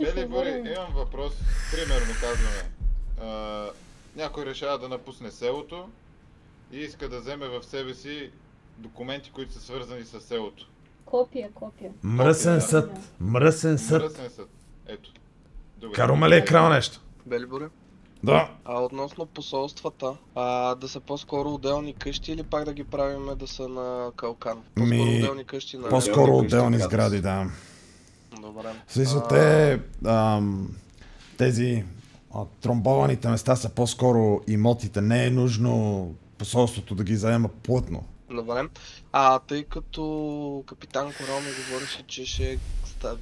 Бели ще Бори, имам въпрос. Примерно казваме. А, някой решава да напусне селото и иска да вземе в себе си документи, които са свързани с селото. Копия, копия. Мръсен Да. съд. Мръсен съд. Мръсен съд. Ето. Добре. Карума ли е крал нещо? Белибори. Да. А относно посолствата, а, да са по-скоро отделни къщи или пак да ги правиме да са на Калкан? По-скоро Ми, отделни къщи на... По-скоро Отделни отделни да сгради, да. Добре. Смисъл, те, ам, тези а, тромбованите места са по-скоро имотите. Не е нужно посолството да ги заема плътно. Добре. А тъй като капитан Корал ми говореше, че ще,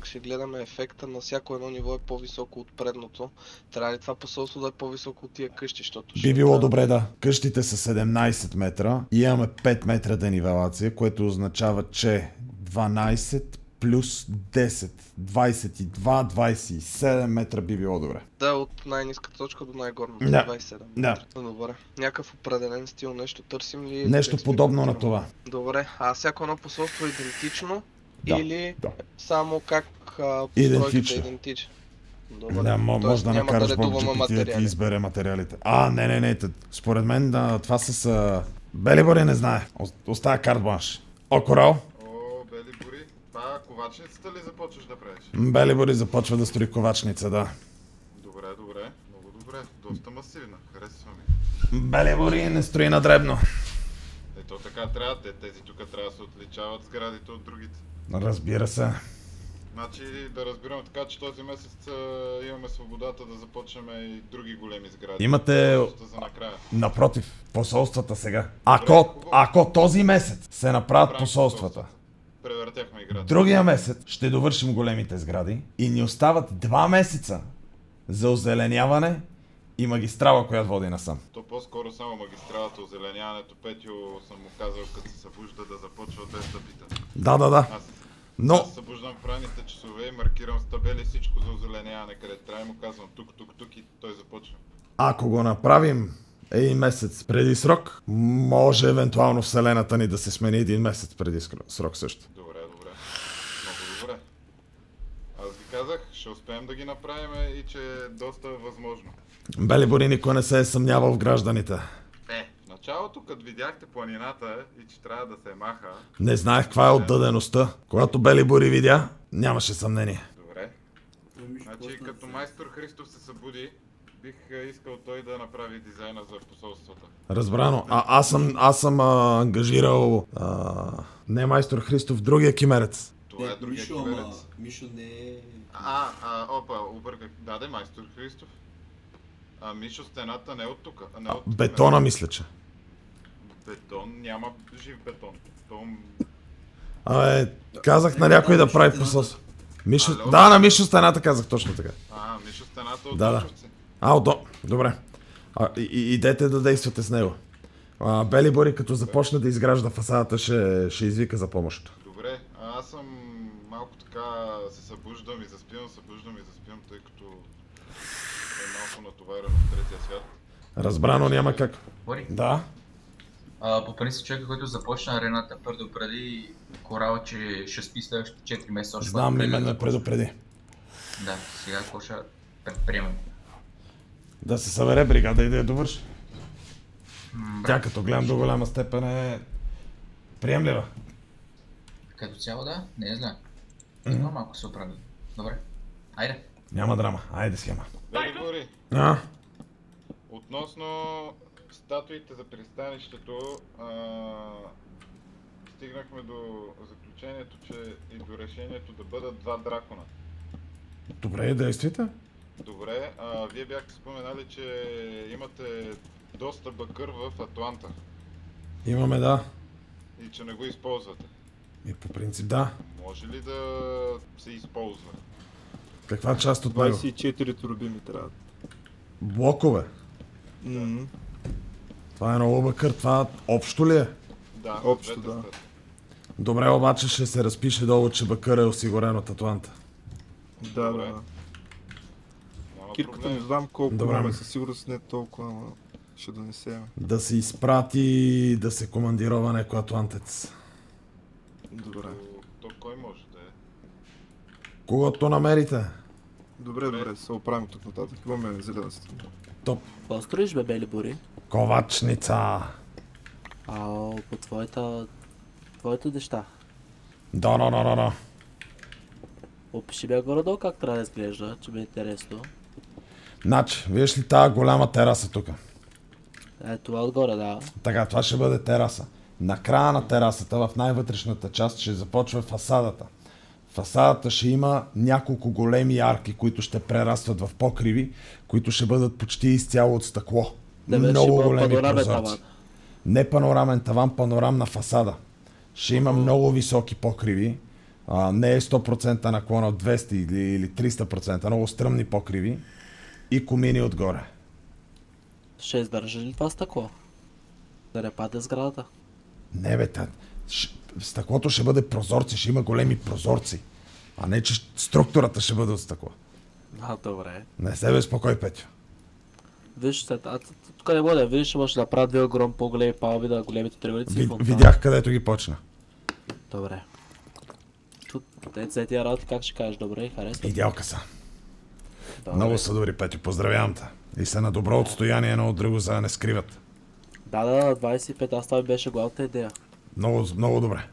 ще гледаме ефекта на всяко едно ниво е по-високо от предното, трябва ли това посолство да е по-високо от тия къщи, защото ще Би било трябва- добре да. Къщите са 17 метра и имаме 5 метра денивелация, което означава, че 12 плюс 10, 22, 27 метра би било добре. Да, от най-низката точка до най-горната. Да. 27. Да. метра. Добре. Някакъв определен стил, нещо търсим ли? Нещо да подобно на това. Добре. А всяко едно посолство е идентично? Да, Или да. само как а, Идентично. е идентична? Добре. Да, може да накараш да Бог да ти избере материалите. А, не, не, не. т- Според мен да, това с... А... Белибори не знае. Оставя карт бланш. О, Корал. Това ковачницата ли започваш да правиш? Белибори започва да строи ковачница, да. Добре, добре, много добре. Доста масивна, харесва ми. Белибори не строи на дребно. Ето така трябва, те, тези тук трябва да се отличават сградите от другите. Разбира се. Значи да разбирам така, че този месец а, имаме свободата да започнем и други големи сгради. Имате- за накрая. Напротив, посолствата сега. Ако, ако този месец се направят Правим посолствата, Превъртяхме играта. другия месец ще довършим големите сгради и ни остават два месеца за озеленяване и магистрала, която води насам. То по-скоро само магистралата, озеленяването, Петю съм му казал, като се събужда да започва без пита. Да, да, да. Аз, Но, аз събуждам в ранните часове и маркирам с табели всичко за озеленяване, къде трябва и му казвам тук, тук, тук и той започва. ако го направим един месец преди срок, може евентуално Вселената ни да се смени един месец преди срок също. Добре, добре. Много добре. Аз ви казах, ще успеем да ги направим и че е доста възможно. Белибори никой не се е съмнявал в гражданите. Е, в началото, като видяхте планината и че трябва да се маха, Не знаех каква е отдадеността. Когато Белибори видя, нямаше съмнение. добре. Значи, като майстор Христов се събуди, бих е, искал той да направи дизайна за посолствата. Разбрано. А, аз съм, аз съм а, ангажирал а, не майстор Христов, другия кимерец. Това е другия Мишо, ама киберец. Мишо не е... А, а, опа, обърках. Даде майстор Христов. А Мишо стената не е от тук, не от... Бетона мисля, че. Бетон, няма жив бетон. Том... Абе, казах на някой да прави посолство. Мишо... Да, на Мишо стената казах точно така. А, Мишо стената от Да, да. Дочовци. А, отдо. Добре. А, и, идете да действате с него. А, Белибори, като започне да изгражда фасадата, ще, ще извика за помощ. Добре, а аз съм малко така се събуждам и заспивам, събуждам и заспивам, тъй като е малко натоварено в третия свят. Разбрано, няма как. Бори, Да. а, по принцип човека, който започна арената, предупреди Корал, че ще спи следващите 4 месеца. Знам, когато и мен ме започне. предупреди. Да, сега какво ще предприемем? Да се събере бригада и да я довърши. Тя като гледам до голяма степен е приемлива. Като цяло да, не е зле. Но малко се оправи. Добре, айде. Няма драма. Айде схема. Бели гори, А, относно статуите за пристанището, а, стигнахме до заключението, че и до решението да бъдат два дракона. добре, действайте. Добре, а, вие бяхте споменали, че имате доста бъкър в Атланта Имаме да. и че не го използвате. И по принцип да. Може ли да се използва? Каква част от него? 24 турбини трябва. Блокове. М, Това е много бъкър. Това общо ли е? Да, Общо, да. Добре, обаче ще се разпише долу, че бъкър е осигурен от Атланта. Да, Добре. да. Кирката не знам колко Добре. имаме, със сигурност не толкова, ама ще донесем. Да се изпрати да се командирова някой атлантец. Добре. То, то кой може да е? Когато намерите. Добре, добре, се оправим тук нататък. Имаме зелена стена. Топ. Какво строиш, бе, бели бори? Ковачница. Ао, по твоята... Твоето деща. Да, да, да, да, да. Опиши бе горе-долу как трябва да изглежда, че ми е интересно. Значи, виждаш ли тази голяма тераса тук? Е, това отгоре, да. Така, това ще бъде тераса. На края на терасата, в най-вътрешната част, ще започва фасадата. Фасадата ще има няколко големи арки, които ще прерастват в покриви, които ще бъдат почти изцяло от стъкло. Да, много големи прозорци. таван. Не панорамен таван, панорамна фасада. Ще има много високи покриви. А, не е 100% наклон от 200 или, или 300%, много стръмни покриви. И комини отгоре. Ще издържа ли това стъкло? Да не паде сградата. Не бе, та, ш, стъклото ще бъде прозорци, ще има големи прозорци. А не, че структурата ще бъде от стъкло. А, добре. Не се безпокой, Петю. Виж, след, а, тук не я видиш, може да направя две огромни по-големи палби на големите тръгълици. Ви, видях където ги почна. Добре. Тут, те тия работи, как ще кажеш, добре, харесва. Идеалка са. Добре. Много са добри, Петю, поздравявам те. И са на добро отстояние едно от друго, за да не скриват. Да, да, 25, аз това беше главната идея. Много, много добре.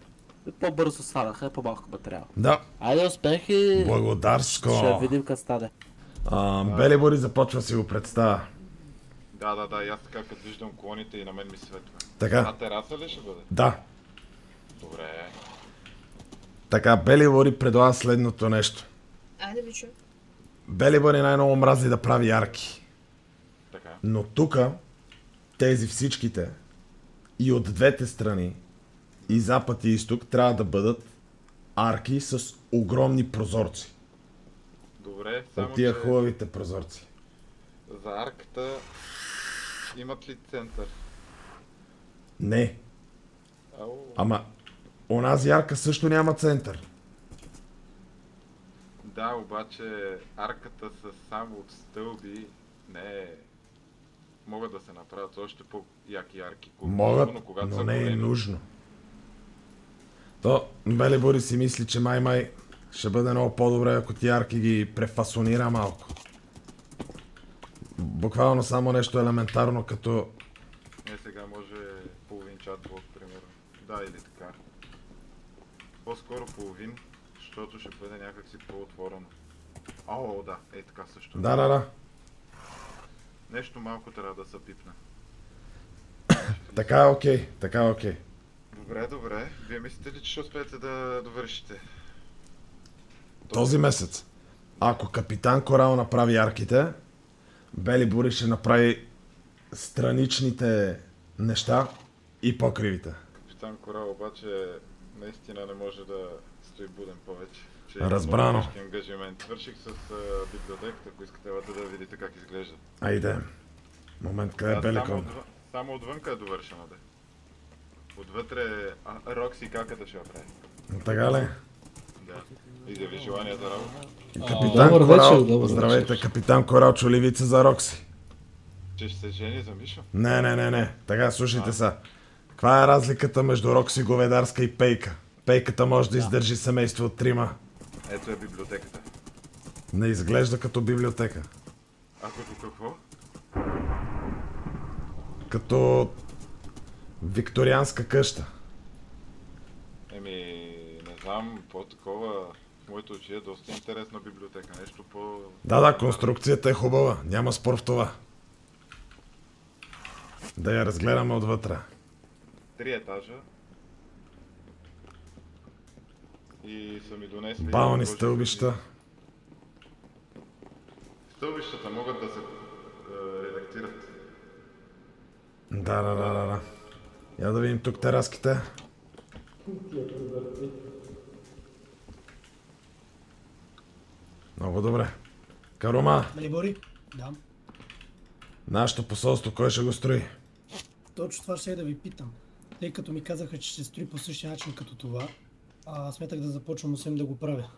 И По-бързо станаха, по-малко материал. Да, Айде успех и благодарско. ще видим как стане. А, Бели Бори започва си го представя. Да, да, да, и аз така като виждам колоните и на мен ми светва. Така, Една тераса ли ще бъде? да. Добре. Така, Бели Бори предлага следното нещо. Айде, ви чуем. Бели Бори най-много мрази да прави ярки. Така. Но тук, тези всичките, и от двете страни, и запад и изток, трябва да бъдат арки с огромни прозорци. Добре, само От тия че хубавите прозорци. за арката имат ли център? Не, Ау, ама онази арка също няма център. Да, обаче арката с само от стълби не е... Могат да се направят още по-яки арки. Могат, но когато но не е големи, нужно. То Бели Бори си мисли, че май-май ще бъде много по-добре, ако ти арки ги префасонира малко. Буквално само нещо елементарно, като Не, сега може половин чат блок, примерно. Да, или така. По-скоро половин, защото ще бъде някакси по-отворено. О, да, е така също. Да, да, да. Нещо малко трябва да се пипне. Така е окей, така е окей. Добре, добре. Вие мислите ли, че ще успеете да довършите? Този месец, ако капитан Корал направи арките, Бели Бури ще направи страничните неща и покривите. Капитан Корал обаче наистина не може да стои буден повече. Че Разбрано. ангажимент. Свърших с а, библиотеката, ако искате да видите как изглежда. Айде. Момент, къде е А, само, Беликон? отвън, само отвънка е довършена, да. Отвътре а, Рокси каката ще я прави. Така ли? Да. Изяви желание за работа. Капитан добър Корал, вечер, добър здравейте, вечер. капитан Корал, чуливица за Рокси. Че ще се жени за Мишо? Не, не, не, не. Така, слушайте са. Каква е разликата между Рокси говедарска и пейка? Пейката може да издържи семейство от трима. Ето е библиотеката. Не изглежда като библиотека. А като какво? Като викторианска къща. Еми, не знам, по-такова в моите очи е доста интересна библиотека. Нещо по... Да, да, конструкцията е хубава. Няма спор в това. Да я разгледаме отвътре. Три етажа. И са ми донесли... Бални стълбища. Стълбищата могат да се е, редактират. Да, да, да, да, да. Я да видим тук тераските. Много добре. Карума, Малибори? Да. нашето посолство кой ще го строи? Точно това ще я да ви питам. Тъй като ми казаха, че ще строи по същия начин като това, а, сметах да започвам усем да го правя.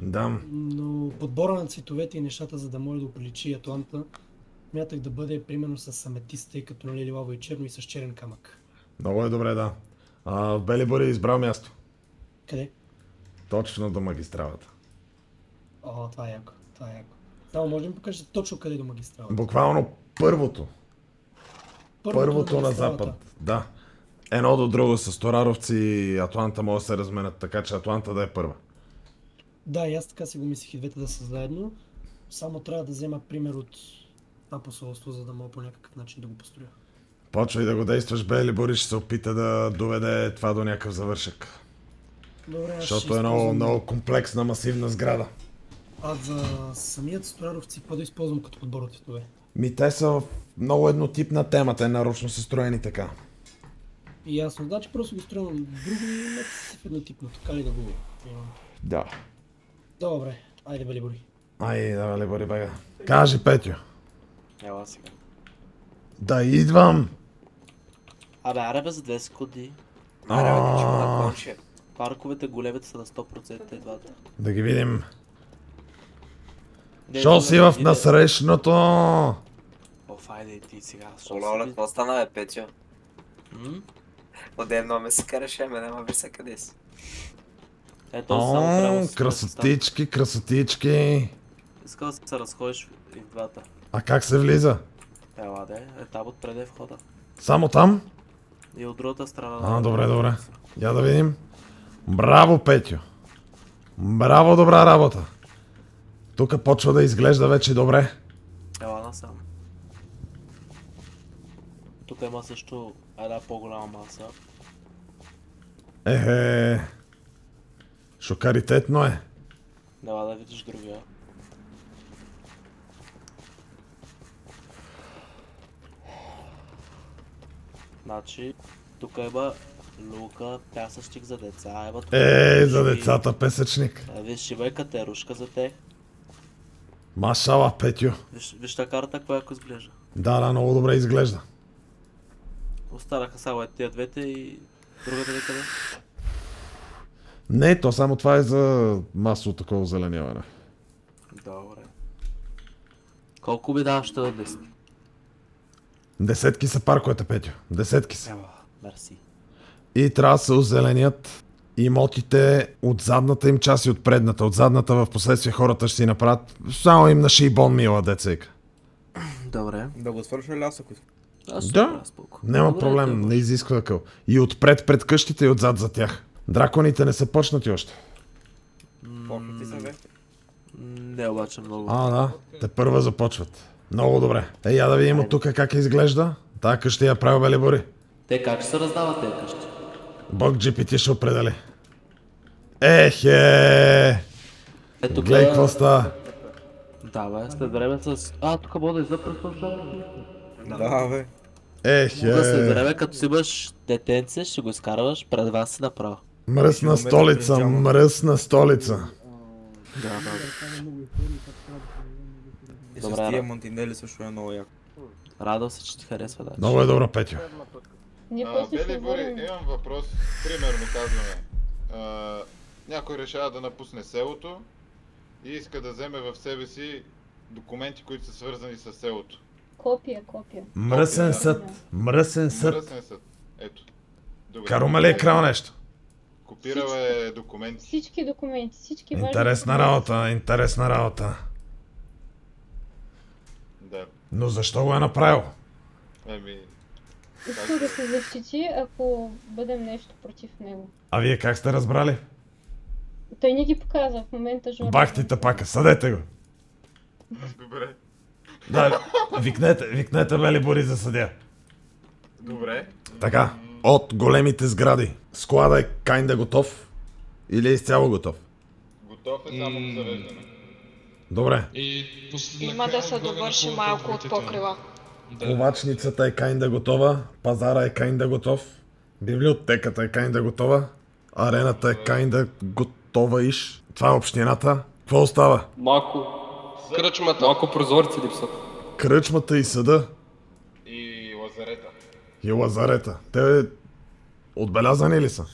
Дам. Но подбора на цветовете и нещата, за да може да оприличи Атланта, смятах да бъде примерно с аметист, тъй като нали лилаво и черно и с черен камък. Много е добре, да. А, Бели Бори е избрал място. Къде? Точно до магистралата. О, това е яко. Това е яко. Само може да ми покажете точно къде до магистралата. Буквално първото. Първото на магистралата. запад. Да. Едно до друго с Тораровци и Атланта могат да се разменят, така че Атланта да е първа. Да, и аз така си го мислих и двете да са заедно. Само трябва да взема пример от това посолство, за да мога по някакъв начин да го построя. Почвай да го действаш, Бели Бори ще се опита да доведе това до някакъв завършък. Добре, Защото е много, използвам- много комплексна, масивна сграда. А за самият Стораровци, какво да използвам като подбор от титове? Ми те са много еднотипна тема, те нарочно са строени така. И ясно, значи просто ги строя на друго и в еднотипно, така ли да го имам? Да. Добре, айде бали бори. Ай, да, Бели Бори, бега. Кажи, Петю. Ела сега. Да идвам. Абе, аре бе за 2 секунди. Аре, бе, чува на конче. Парковете големите са на 100% и двата. Да ги видим. Не, Шо не, си в не, насрещното? О, файде и ти сега. Оле, оле, какво стана, бе, Петю? М? Отдевно ме се караше, ами няма виж къде си. Е, то само трябва О, да се красотички, красотички. Искал да се разходиш и в двата. А как се влиза? Ела де, е там отпред е входа. Само там? И от другата страна. А, добре, добре. Я да видим. Браво, Петю. Браво, добра работа. Тук почва да изглежда вече добре. Ела насам. Тук има също една по-голяма маса. Ехе. Шокаритетно е. Ела да видиш другия. Значи, тук има лука, пясъчник за деца, има тук Е, за децата песъчник. Е, Виж, има и катерушка за те. Машала, Петю. Виж, виж та карта, яко изглежда. Да, да, много добре изглежда. Останаха само е тия двете и другата някъде. Не, то само това е за масово такова озеленяване. Добре. Колко ми даваш да днес? Десетки са парковете, Петю. Десетки са. Ела, мерси. И трябва да се озеленят имотите от задната им част и от предната. От задната в последствие хората ще си направят само им на шибон мила децейка. Добре. Да го свърша ли аз, ако искам? Аз Да. Няма Добре, проблем, да не изисква къл. И отпред пред къщите и отзад за тях. Драконите не са почнати още. Покрити са, бе. Не обаче много. А, да. Те първа започват. Много добре. Е, я да видим от тук как изглежда. Тая къща я прави Белибори. Те как ще се раздават тези къщи? Бог GPT ще определи. Ехе! Е, тук... Гледай какво става. Да, бе, след време с... А, тук мога да излъпреш Да, бе. Ехе! Да след време, като си имаш детенце, ще го изкарваш пред вас си направо. Мръсна столица, мръсна столица. Да, да. И Добре, с тия Ра. монтинели също е много яко. Радвам се, че ти харесва, да. Много е добро, ще Бели Бори, имам въпрос. Примерно казваме. А, някой решава да напусне селото и иска да вземе в себе си документи, които са свързани с селото. Копия, копия. Мръсен съд. Мръсен съд. Мръсен съд. Ето. Добре. Карума ли е крал нещо? Копирал е документи. Всички документи, всички важни Интересна документи. работа, интересна работа. Да. Но защо го е направил? Еми, Иска да се защити, ако бъдем нещо против него. А вие как сте разбрали? Той ни ги показва в момента журнал. Бахтите пака, съдете го. добре. Да, викнете, викнете Бели Бори за съдя. Добре. Така, от големите сгради. Склада е кайнда готов? Или е изцяло готов? Готов е само до завеждане. Добре. Има да се довърши малко от покрива. Ковачницата е кайнда готова, пазара е кайнда готов, библиотеката е кайнда готова, арената е кайнда готова иш. Това е общината. Какво остава? Малко. Кръчмата. Малко прозорци липсват. Кръчмата и съда И лазарета. и лазарета. Те отбелязани ли са?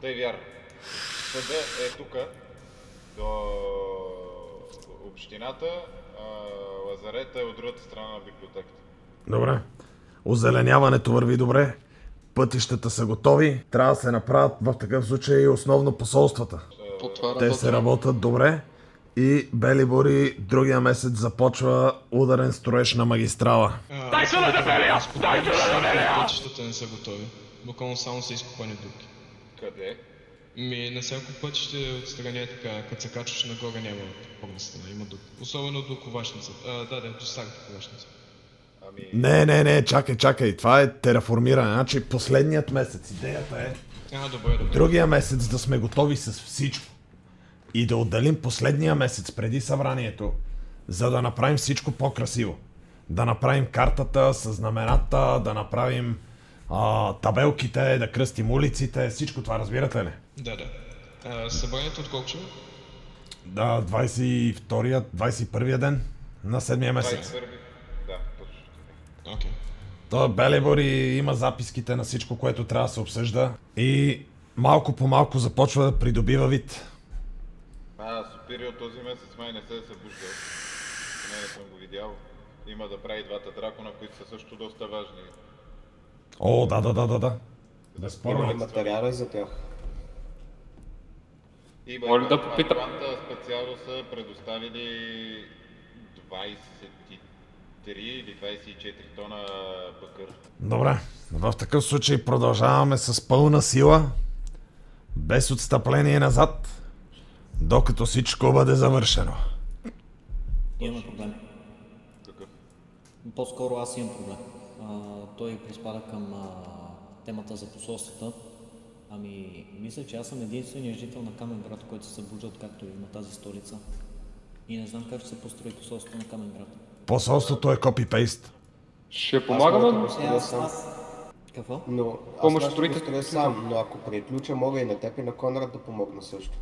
Те вярно. Съда е тук до общината, а лазарета е от другата страна на библиотеката. Добре. Озеленяването върви добре. Пътищата са готови. Трябва да се направят в такъв случай основно посолствата. По това Те се работят добре. И Бели Бори другия месец започва ударен строеж на магистрала. Дай се на дебелия! Дай се на дебелия! Пътищата не са готови. Буквално само са изкопани дупки. Къде? Ми на всяко пътище отстрани е така, като се качваш нагоре няма пълна стена, има дупки. Особено до ковачница. А, да, да, до старата ковачница. Ами... Не, не, не, чакай, чакай. Това е тераформиране. Значи последният месец. Идеята е А, добре, добре. другия месец да сме готови с всичко. И да отделим последния месец преди събранието, за да направим всичко по-красиво. Да направим картата с знамената, да направим а, табелките, да кръстим улиците, всичко това разбирате ли? Да, да. А, събранието от колко? Да, 22-я, 21-я ден на седмия месец. 21 Да, точно така. Окей. То Белибор и има записките на всичко, което трябва да се обсъжда. И малко по малко започва да придобива вид. А, Суперио този месец май не се е събуждал. Поне не съм го видял. Има да прави двата дракона, които са също доста важни. О, да, да, да, да, да. Безспорно. Има ли материали за тях? И Моля да попитам. Специално са предоставили 23 или 24 тона бъкър. Добре, в такъв случай продължаваме с пълна сила, без отстъпление назад, докато всичко бъде завършено. Имаме проблем. Какъв? По-скоро аз имам проблем. А, той приспада към а, темата за посолствата. Ами, мисля, че аз съм единственият жител на Камен град, който се събужда откакто има тази столица. И не знам как ще се построи посолството на Камен град. Посолството е копипейст. Ще помагаме. Аз го строя сам. Какво? Но Помощ аз мога да го строите- строя сам, но ако приключа, мога и на теб и на Конрад да помогна също.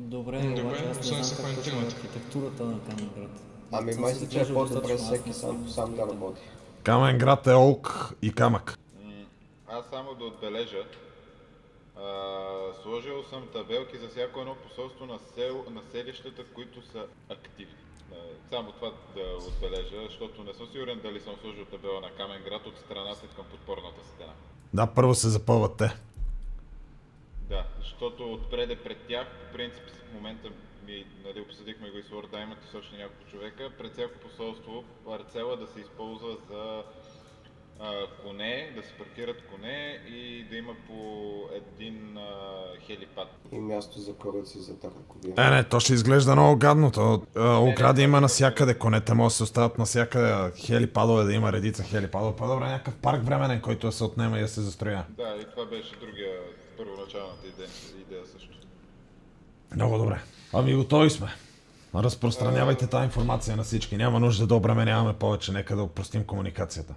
Добре, добре, обаче аз не знам как точно е архитектурата на Камен град. Ами май се че е по-добре всеки сам, сам да работи. Камен град е олк и камък. М, Аз само да отбележа. А, сложил съм табелки за всяко едно посолство на, сел, на селищата, които са активни. Само това да отбележа, защото не съм сигурен дали съм сложил табела на Камен град от страната към подпорната стена. Да, първо се запълват те. Да, защото отпреде пред тях, по принцип в момента ми, нали, обсъдихме го и с Diamond и с няколко човека, пред всяко посолство парцела да се използва за а, коне, да се паркират коне и да има по един а, хелипад. И място за корици за търковия. Е, не, то ще изглежда много гадно. То, а, огради има навсякъде, конете могат да се остават навсякъде, а хелипадове да има редица хелипадове. По-добре някакъв парк временен, който да се отнема и да се застроя. Да, и това беше другия, първоначалната идея, идея също. Много добре. Ами готови сме. Разпространявайте тази информация на всички. Няма нужда да обременяваме повече. Нека да упростим комуникацията.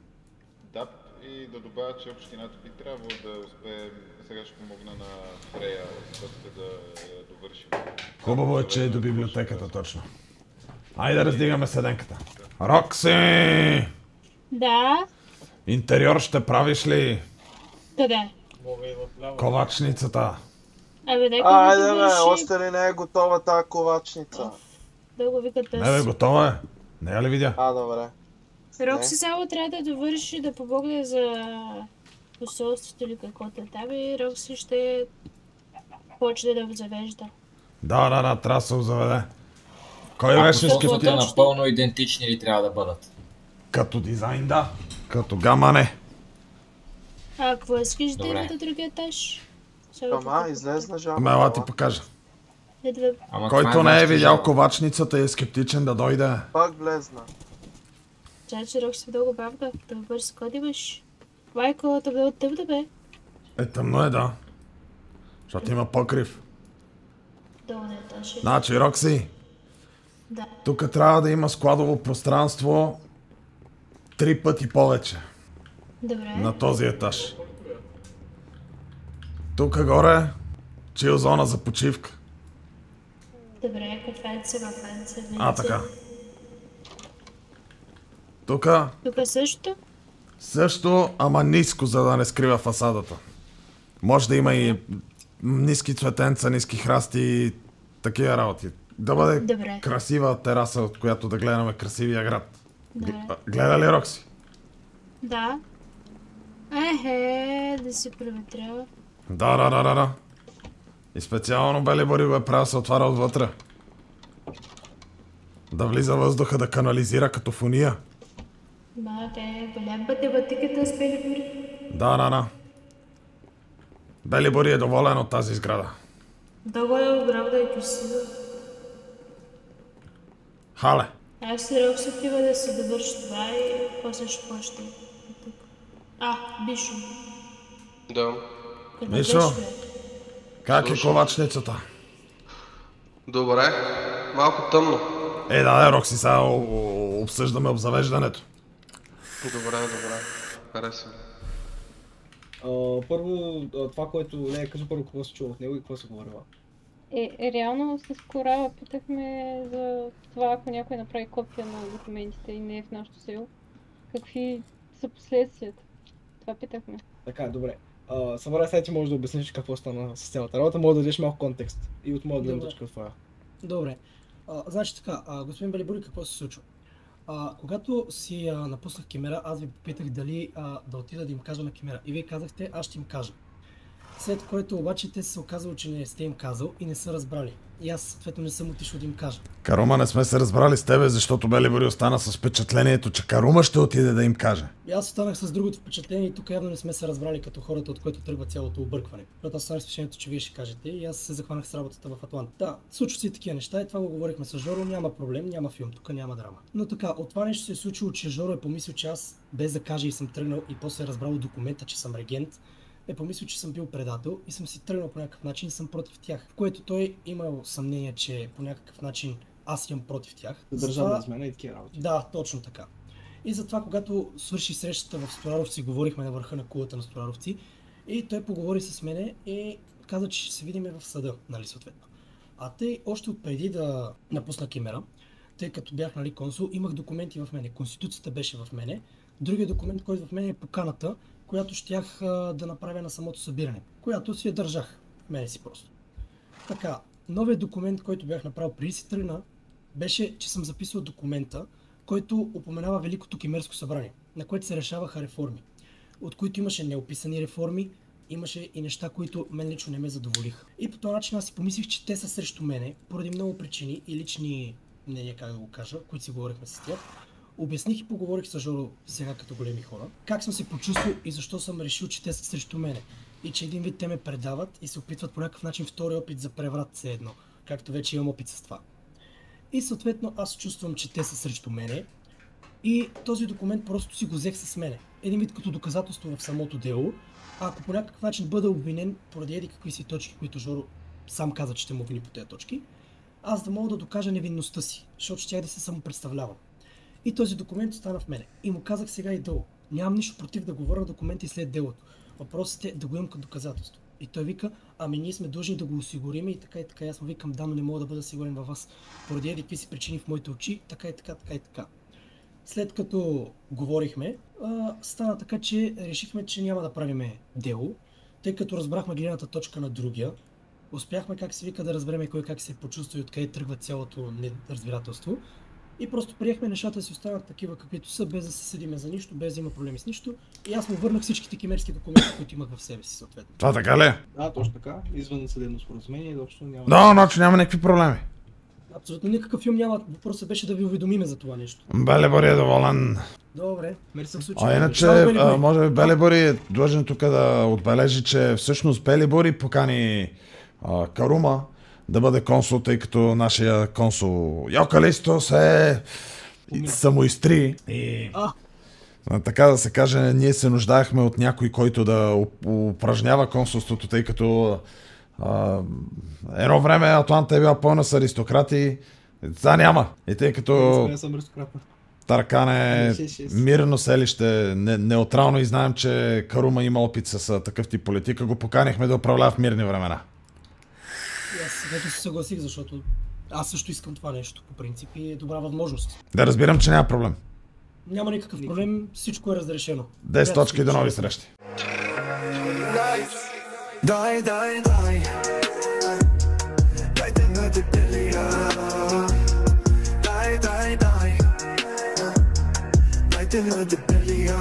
Да, да добавя, че общината би трябвало да успее, сега ще помогна на Фрея, да я довършим. Хубаво е, че е до библиотеката точно. Айде да раздигаме седенката. Рокси! Да, Интериор ще правиш ли къде? ковачницата? Абе, нека Айде да бе, още ли не е готова тази ковачница? Да го викат Не бе, готова е. Не я ли видя? А, добре. Рокси само трябва да довърши, да помогне за посолството или каквото е там и Рокси ще почне да го завежда. Да, да, да, трябва да се заведе. Кой А беше посолствата скептичен? напълно идентични ли трябва да бъдат? Като дизайн, да. Като гама, не. А какво искаш да има на другия етаж? Ама, излезна жаба. Ама ела ти покажа. Това Който е не е видял ковачницата и е скептичен да дойде. Пак влезна. Значи Рокси много бавка, да бърз код имаш. Майко, да бъде тъмно бе. Е, тъмно е, да. Защото има покрив. Долу етаж. е. Значи, Рокси, Да. тук трябва да има складово пространство три пъти повече Добре. на този етаж. Тук горе, чил зона за почивка. Добре, кафенце, мафенце, А, така. Тук Тук също? също, ама ниско, за да не скрива фасадата. Може да има и ниски цветенца, ниски храсти и такива работи. Да бъде Добре. красива тераса, от която да гледаме красивия град. Добре. А, Гледа ли Рокси? Да. Ехе, да се преветрява. Да, да, да, да, да. И специално Бели Бори го е правил се отваря отвътре. Да влиза въздуха да канализира като фония. Ба, те голям път е батиката с бели бори. Да, да, да. Бели Бори е доволен от тази сграда. Да го е ограбда и красива. Хале, Аз си рок се отива да се довърши това и после ще почне. А, Бишо. Да. Къде Мишо? беше, как е ковачницата? Добре. Малко тъмно. Е, да, да, Рокси, сега обсъждаме обзавеждането. Добре, добре. Хареса. ми. А, първо, а, това, което Лея кажа първо, какво се чува от него и какво се говорила. Е, е, реално с Корала питахме за това, ако някой направи копия на документите и не е в нашото село. Какви са последствията? Това питахме. Така, добре. А, Самара, сега ти можеш да обясниш какво стана с цялата работа, може да дадеш малко контекст. И от моя гледна точка това. Добре. А, значи така, а, господин Белибури, какво се случва? А, когато си а, напуснах Кемера, аз ви попитах дали а, да отида да им кажа на Кемера. И вие казахте, аз ще им кажа. След което обаче те се оказало, че не сте им казал и не са разбрали. И аз съответно не съм отишъл да им кажа. Карума, не сме се разбрали с тебе, защото Бели Бори остана с впечатлението, че Карума ще отиде да им каже. И аз останах с другото впечатление и тук явно не сме се разбрали като хората, от което тръгва цялото объркване. Защото аз останах с впечатлението, че вие ще кажете и аз се захванах с работата в Атлант. Да, случват се и такива неща и това го говорихме с Жоро, няма проблем, няма филм, тук няма драма. Но така, от това нещо се е случило, че Жоро е помислил, че аз без да кажа и съм тръгнал и после е разбрал документа, че съм регент, е помислил, че съм бил предател и съм си тръгнал по някакъв начин и съм против тях. В което той имал съмнение, че по някакъв начин аз имам против тях. За държавна измена и такива работи. да, точно така. И затова, когато свърши срещата в Стораровци, говорихме на върха на кулата на Стораровци, и той поговори с мене и каза, че ще се видим в съда, нали съответно. А тъй още преди да напусна Кимера, тъй като бях нали, консул, имах документи в мене. Конституцията беше в мене. Другия документ, който в мене е поканата, която щях да направя на самото събиране, която си я държах мене си просто. Така, новият документ, който бях направил преди си тръгна, беше, че съм записал документа, който упоменава Великото Кимерско събрание, на което се решаваха реформи, от които имаше неописани реформи, имаше и неща, които мен лично не ме задоволиха. И по този начин аз си помислих, че те са срещу мене, поради много причини и лични мнения, как да го кажа, които си говорихме с тях. Обясних и поговорих с Жоро сега като големи хора, как съм се почувствал и защо съм решил, че те са срещу мене. И че един вид те ме предават и се опитват по някакъв начин втори опит за преврат все едно, както вече имам опит с това. И съответно аз чувствам, че те са срещу мене. И този документ просто си го взех с мене. Един вид като доказателство в самото дело. А ако по някакъв начин бъда обвинен поради еди какви си точки, които Жоро сам каза, че ще му обвини по тези точки, аз да мога да докажа невинността си, защото щях да се самопредставлявам. И този документ остана в мене. И му казах сега и долу. Нямам нищо против да говоря документи след делото. Въпросът е да го имам като доказателство. И той вика, ами ние сме длъжни да го осигурим и така и така. Аз му викам, да, но не мога да бъда сигурен във вас. Поради еди какви си причини в моите очи, така и така, така и така. След като говорихме, а, стана така, че решихме, че няма да правиме дело, тъй като разбрахме гледната точка на другия. Успяхме, как се вика, да разбереме кой как се е почувства и откъде тръгва цялото неразбирателство. И просто приехме нещата да си останат такива каквито са, без да се съдиме за нищо, без да има проблеми с нищо. И аз му върнах всичките кимерски документи, които имах в себе си, съответно. Това така ли? е? Да, точно така. Извън съдебно споразумение, изобщо няма. Да, значи няма никакви проблеми. Абсолютно никакъв филм няма. Въпросът беше да ви уведомиме за това нещо. Бели Бори е доволен. Добре, мерси в случай. А иначе, а, може би Бели Бори е длъжен тук да отбележи, че всъщност Бели Бори покани а, Карума да бъде консул, тъй като нашия консул Йокалисто се самоизтри. И... А, Така да се каже, ние се нуждаехме от някой, който да уп- упражнява консулството, тъй като а, едно време Атланта е била пълна с аристократи, сега няма. И тъй като Не съм. Таркан е Ами, мирно селище, не, неутрално и знаем, че Карума има опит с такъв тип политика, го поканихме да управлява в мирни времена. Аз вече се съгласих, защото аз също искам това нещо по принцип и е добра възможност. Да разбирам, че няма проблем. Няма никакъв проблем, всичко е разрешено. 10 точки до нови срещи. Дай, дай, дай Дайте на дебелия Дай, дай, дай Дайте на дебелия